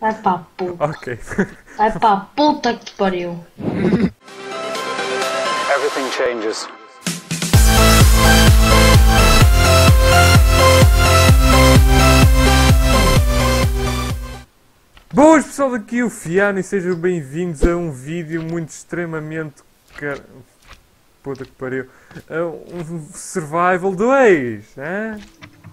Vai pra puta. Ok. Vai pra puta que te pariu. Everything changes. Boas pessoal, aqui o Fiano e sejam bem-vindos a um vídeo muito extremamente. Car... Puta que pariu. Um Survival 2, hein?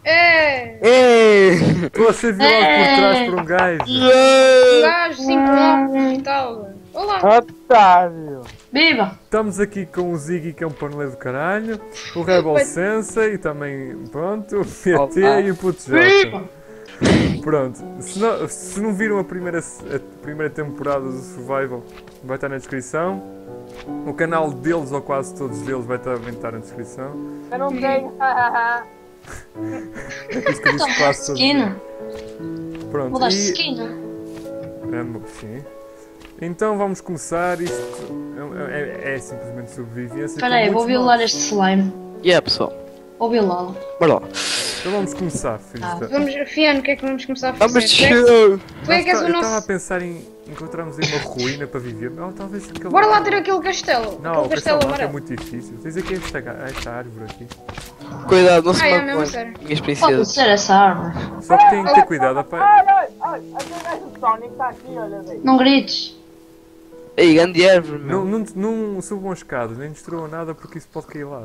É! Ei! Estou a ser violado por trás por um gajo. Um gajo, 5 óculos e tal. Olá! Otário! Viva! Estamos aqui com o Ziggy, que é um paneleiro do caralho, o Rebel Sensa e também, pronto, o PT e o Puto Jota. Pronto, se não, se não viram a primeira, a primeira temporada do Survival, vai estar na descrição. O canal deles, ou quase todos deles, vai também estar na descrição. Eu não tenho! É isso que eu Então, disse quase todos. esquina. Pronto, Mudaste de e... esquina. É, sim. Então vamos começar. Isto é, é- é simplesmente sobrevivência. Espera aí, vou violar este slime. E yeah, pessoal? Vou violá-lo. Bora lá. Então vamos começar, filhos. Ah, da- Vamos, Fiano, o que é que vamos começar a fazer? Vamos é que- é que Eu estava a nosso. pensar em encontrarmos aí uma ruína para viver. Não, talvez aquele. Bora lá ter aquele castelo. Não, aquele o castelo castelo que é muito difícil. Tens aqui esta, esta árvore aqui. Cuidado, não se Ah, é magoem, minhas Pode princesas. ser essa árvore. Só que tem que ter cuidado, rapaz. Olha, aquele gajo do Sonic está aqui, olha. Não grites. Ei, grande árvore, meu. Não, não, não subam as escadas, nem destruam nada porque isso pode cair lá.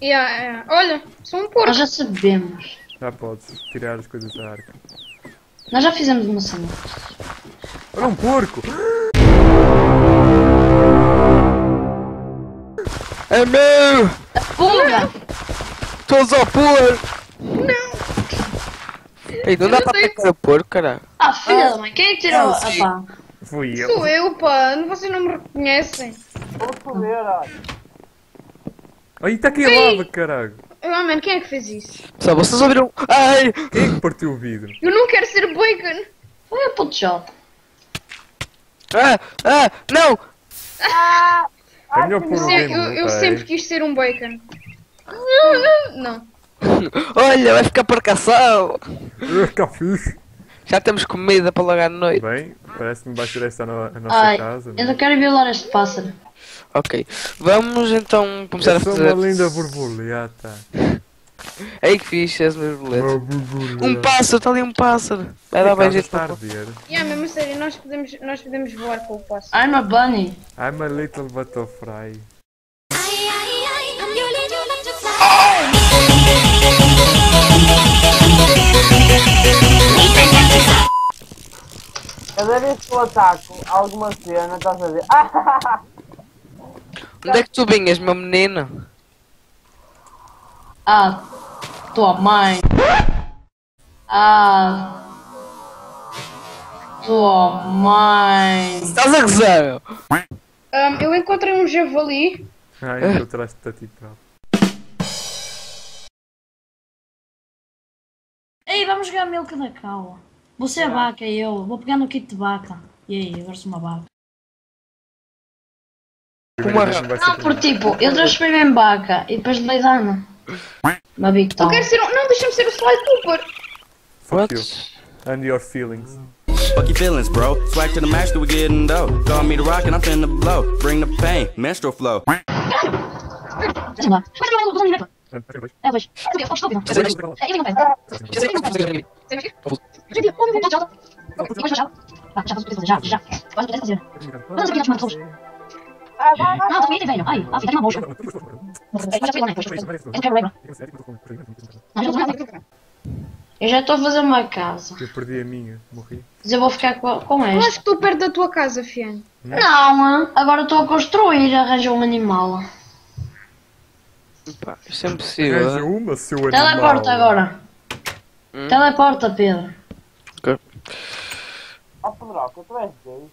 Yeah, yeah. Olha, sou um porco. Nós já sabemos. Já podes tirar as coisas da arca. Nós já fizemos uma cena. Olha um porco! É meu! Pumba! Todos ao pôr! Não! Ei, não dá sei. atacar o porco, caralho. Ah, filha da mãe, quem é que tirou Não, a sim. pá? Fui eu. Sou eu, pá. Vocês não me reconhecem. Vou foder, olha. Aí está aqui a Ei. lava, caralho. Ah, mano, quem é que fez isso? Só vocês ouviram. Ai! Quem é que partiu o vidro? Eu não quero ser bacon. Foi a puto Jota. Ah! Ah! Não! É melhor pôr o eu, eu sempre é. quis ser um bacon. Não. Olha, vai ficar! Ah, Cá fixe. Já temos comida para logo à noite. Bem, parece-me que vai ser esta a, no- a nossa Ai, casa. eu não quero violar este pássaro. Ok, vamos então começar Eu a fazer. uma linda borboleta. Ei, que fixe. Uma borboleta. Um pássaro, está ali um pássaro. Vai dar bem jeito para. Yeah, mesmo sério, nós podemos, nós podemos voar com o passo. I'm a bunny. I'm a little butterfly. Cada vez que eu ataco alguma cena, estás a ver? Ah, Onde é que tu vinhas, meu menino? Ah, tua mãe. Ah. Tua mãe. Estás a gozar, meu? Ahm, eu encontrei um javali. Ai, encontraste-te a ti próprio. Ei, vamos jogar milk da cow. Você é vaca e eu. Vou pegar no kit de vaca. E aí, agora sou uma vaca. Primeira vez não vai ser Não, por tipo, eu transformei em vaca e depois lhe dano. Uma big Eu quero ser um. Não, deixa-me ser o Sly Cooper. Fuck What? you. And your feelings. Fuck your feelings, bro. Swag to the max, we getting dough. Call me the rock and I'm finna blow. Bring the pain, menstrual flow. É, pois. Eu. É, ele não meu. Depois já. Já já, já. Fazer. Vamos aqui, já pessoas. Não, tô muito velho. Ai, fica uma mocha. Eu já né? Eu quero lembrar. Eu estou a fazer uma casa. Eu perdi a minha, morri. Mas eu vou ficar com, com esta. que estou perto da tua casa, Fiano. Não, agora estou a construir. Arranjo um animal. Pá, isto é Arranja impossível. uma, seu animal. Teleporta agora. Hum? Teleporta, Pedro. ó Pedroca, tu és gay.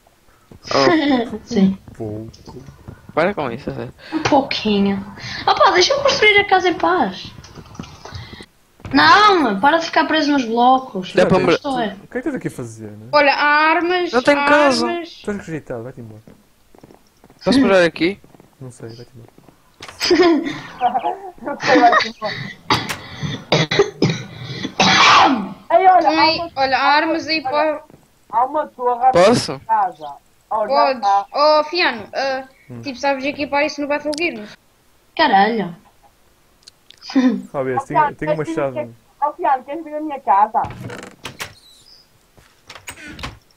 Oh, Sim. Pouco. para com isso, é sério. Um pouquinho. Opa, deixa-me construir a casa em paz. Não, para de ficar preso nos blocos. Dá para é. O que é que estás aqui a fazer, né? Olha, há armas. Não tenho há casa. armas. Estás rejeitado, vai-te embora. Posso parar aqui? Não sei, vai-te embora. Ei, olha, Então aí, olha, há armas aí para. Há uma torre Posso? casa. Oh, já Podes. está. Oh, Fiano, ah, Hum. tipo, sabes equipar isso no Battlegears? Caralho. Ó, vê, Oh, tenho, Fiano, tenho uma queres vir- chave. queres- Oh, Fiano, queres vir à minha casa?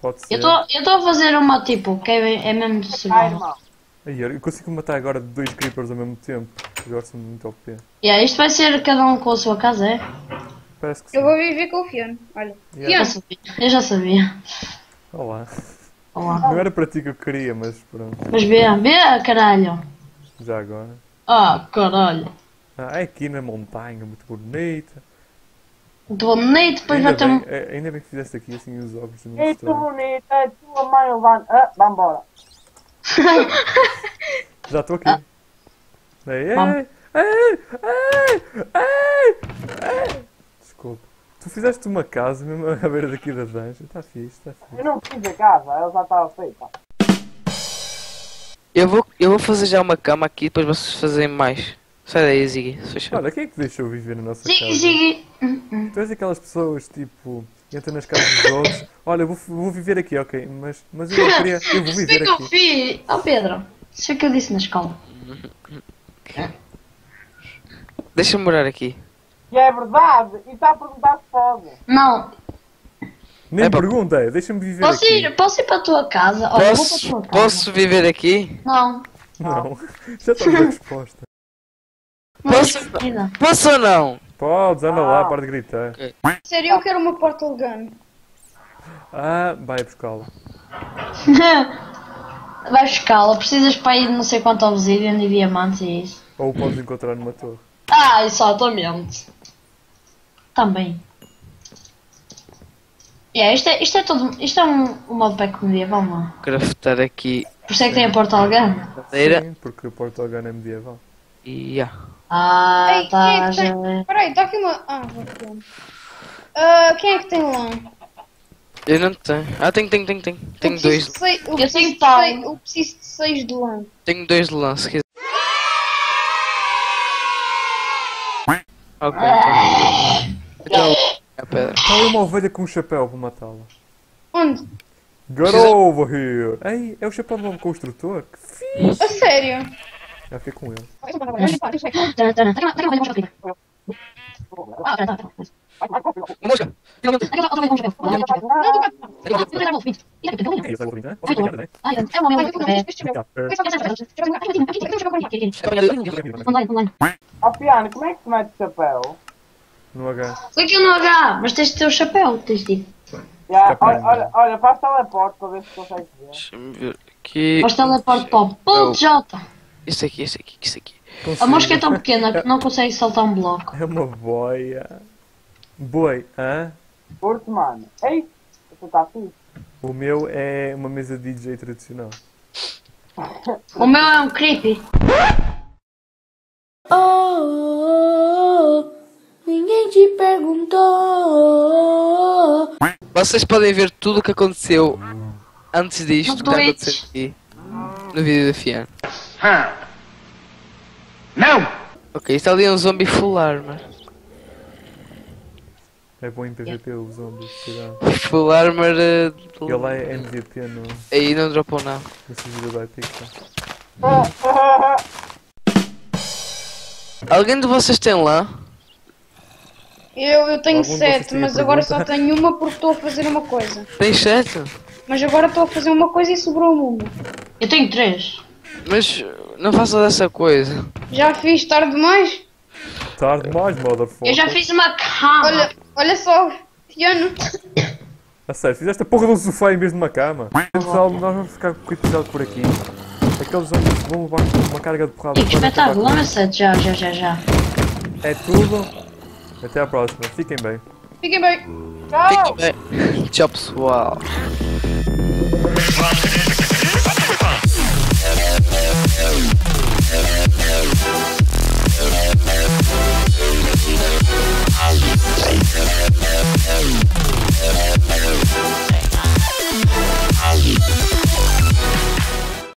Pode ser. Eu estou a fazer uma tipo, que é, é mesmo de Ai, survival. irmão. Ai, eu consigo matar agora dois creepers ao mesmo tempo. Agora são muito OP. Yeah, isto vai ser cada um com a sua casa, é? Parece que sim. Eu vou viver com o Fiano. Olha. Eu Yeah. já sabia. Eu já sabia. Olá. Olá. Não era para ti que eu queria, mas pronto. Mas vê, vê, caralho. Já agora. Ah, caralho. Ah, é aqui na montanha, muito bonita. Muito bonito, depois vai Ainda ter um... bem, é- ainda bem que fizeste aqui assim os Ei, tu estranho. bonita, a tua mãe levanta. Ah, vambora. Já estou aqui. Ei, Vamos. ei, ei, ei, ei, ei. Desculpa. Tu fizeste uma casa mesmo à beira daqui da dungeon. Está fixe, está fixe. Eu não fiz a casa, ela já estava feita. Eu vou, eu vou fazer já uma cama aqui, depois vocês fazem mais. Sai daí, Ziggy. Olha, quem é que deixou viver na nossa Sigue, casa? Hum, hum. Tu és aquelas pessoas, tipo, entram nas casas dos outros. Olha, eu vou, vou viver aqui, ok, mas, mas eu não queria. Eu vou Isso viver que eu aqui. fiz. Oh, Pedro. Isso foi que eu disse na escola. Deixa-me morar aqui. E é verdade, e está a perguntar pode. Não, Nem É pergunta, é, deixa-me viver posso aqui. ir, posso ir para a tua casa? Olha, eu vou para a Posso, tua casa. posso viver aqui? Não, Não, já estamos a resposta. Posso? é. Posso ou não? Podes, anda lá, para de gritar. Sério, eu quero uma Portal Gun. Ah, vai buscá-la. Vai buscá-la, precisas para ir de não sei quanto obsidian e diamantes e isso. Ou o podes encontrar numa torre. Ah, exatamente. Também. Yeah, isto, é, isto é todo. Isto é um, um modo pack medieval, não é? Craftar aqui Por isso é que tem a Portal Gun. Sim, porque o Portal Gun é medieval. Já. Ah, Ei, quem é tá. que tem? Peraí, está aqui uma. Ah, vou aqui. Ah, quem é que tem lã? Eu não tenho. Ah, tenho, tenho, tenho, tenho. Tenho dois. de seis- eu Eu preciso tenho de tal. seis- Eu preciso de 6 de lã. Tenho dois de lance. quer dizer. Ok, então. Então, a pedra. Está ali uma ovelha com um chapéu, vou matá-la. Onde? Get Precisa- over here! Ei, é o chapéu do novo construtor? Que fixe! A sério? Já fiquei com ele. Online. Ó, Piano, como é que se mete o chapéu? No H. Clica no H, mas tens de ter o chapéu, tens de ir. Olha, olha, olha, faz teleporte para ver se consegues ver. Deixa-me ver aqui. Mas teleporte para o ponto J. Isto aqui, isto aqui, isto aqui. A mosca é tão pequena que não consegue saltar um bloco. É uma boia. Boi, hã? Curto, mano. Ei, você está fixe. O meu é uma mesa DJ tradicional. O meu é um creepy. Oh, ninguém te perguntou. Vocês podem ver tudo o que aconteceu antes disto No que está a Twitch. acontecer aqui. No vídeo da Não! Ok, está ali um zombie full armor. É bom em PVP o zombie, cuidado. Full armor. eh, Ele lá é MVP no, Aí não dropou nada. no servidor da Epic. Alguém de vocês tem lá? Eu, eu tenho Algum de vocês 7, tem a mas agora só tenho uma porque estou a fazer uma coisa. Tem sete? Mas agora estou a fazer uma coisa e sobrou uma. Eu tenho três. Mas não faça dessa coisa. Já fiz tarde demais? Tarde mais, motherfucker. Eu já fiz uma cama. Olha, olha só, Tiano. A sério, fizeste a porra de um sofá em vez de uma cama. Pessoal, nós vamos ficar com o episódio por aqui. Aqueles zombies vão levar uma carga de porrada. Que espetáculo, set já, já, já, já. É tudo. Até à próxima. Fiquem bem. Fiquem bem. Fique bem. Tchau pessoal.